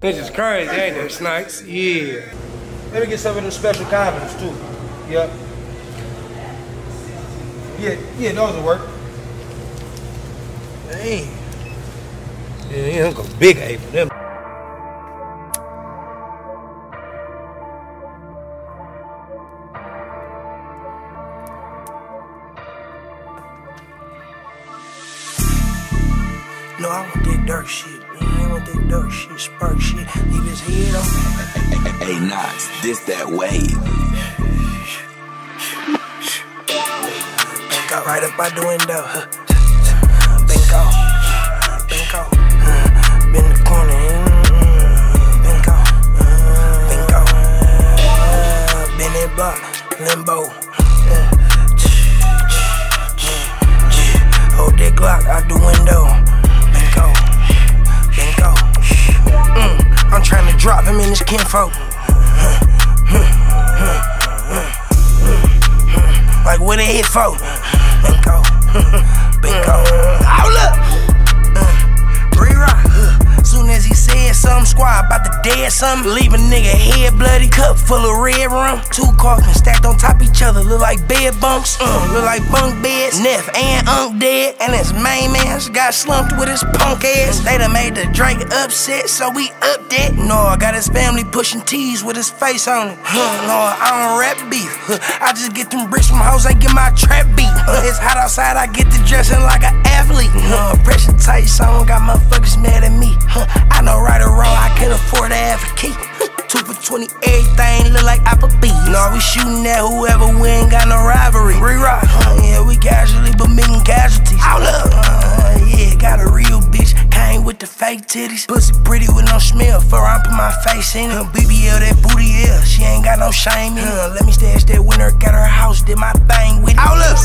This is crazy, ain't it, Snipes? Yeah. Let me get some of them special condiments too. Yep. Yeah, yeah, those will work. Dang. Yeah, yeah, I'm gonna big eh, A for them. No, I want that dark shit. Man, I want that dark shit, spark shit. Leave his head on. Hey, Knox, this that wave. Bank out right up out the window. Bank out. Bank out. Bend the corner. Mm-hmm. Bank out. Bank out. Bend that block. Limbo. Mm. Hold that Glock out the window. Him in his kinfolk. Like what it hit for? Bingo. Bingo. Said squad about to dead something. Leave a nigga head bloody, cup full of red rum. Two coffins stacked on top each other, look like bed bunks. Uh, look like bunk beds. Neff and Unk dead, and his main man got slumped with his punk ass. They done made the Drake upset, so we up that. No, I got his family pushing T's with his face on it. No, I don't rap beef. Huh, I just get them bricks from hoes, I get my trap beat. Huh, it's hot outside, I get to dressing like an athlete. Huh, pressure tight, so I don't got motherfuckers mad at me. Huh, I know right or wrong, 20, everything look like Applebee's. No, we shooting at whoever, we ain't got no rivalry. Re-rock, huh, yeah, we casually, but making casualties. Hold up, uh, yeah, got a real bitch, came with the fake titties. Pussy pretty with no smell, fur I put my face in it. Huh, BBL, that booty, yeah, she ain't got no shame in it. Huh, let me stash that winner, got her house, did my thing with it. Up,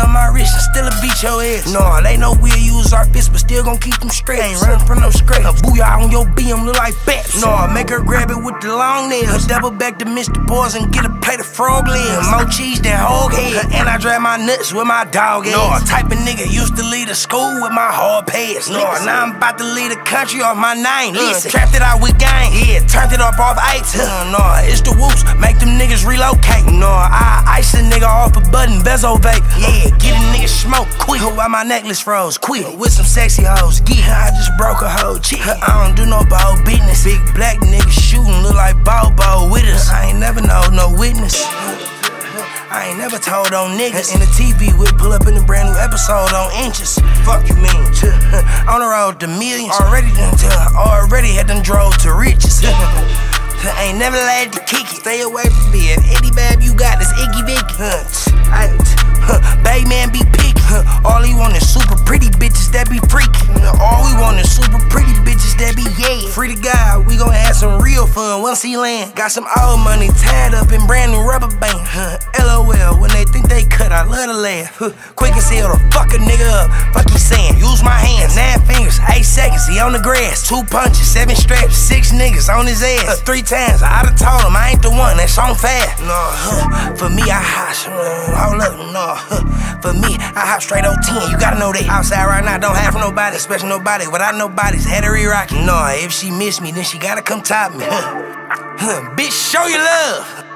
on my wrist, and still a beat your ass. No, they know we'll use our fists, but still gon' keep them straight. Ain't running from no scrape. A booyah on your BM look like bats. No, make her grab it with the long nails. Double back to Mr. Paws and get a plate of frog legs. More cheese than hog head. And I drag my nuts with my dog ass. No, type of nigga used to lead a school with my hard pass. No, now I'm about to lead the country off my name. Listen, trapped it out with gang. Yeah, turned it up off eights. Uh, no, it's the whoops. Make them niggas relocate. No, I ice a nigga off a button, bezel vape. Yeah, get a nigga smoke quick. While my necklace froze quick. With some sexy hoes. Get, I just broke a whole chick. I don't do no bold business. Big black nigga shooting, look like Bobo with us. I ain't never know no witness. I ain't never told on niggas. In the TV, we pull up in a brand new episode on inches. Fuck you mean? on the road to millions. Already done to, already had done drove to riches. ain't never let to kick it. Stay away from me. If any bab you got is Iggy pretty bitches that be yeah. Free to God, we gon' have some real fun once he land. Got some old money tied up in brand new rubber band. Huh, LOL, Huh, quick as hell to fuck a nigga up. Fuck you saying, use my hands. Nine fingers, eight seconds, he on the grass. Two punches, seven straps, six niggas on his ass. Uh, three times, I done told him I ain't the one that's on fast. No, huh, for me, I hot. Hold up, no, huh, for me, I hop straight on 10. You gotta know that. Outside right now, don't have nobody, especially nobody without nobody's head to re-rockin'. No, if she miss me, then she gotta come top me. Huh. Huh, bitch, show your love.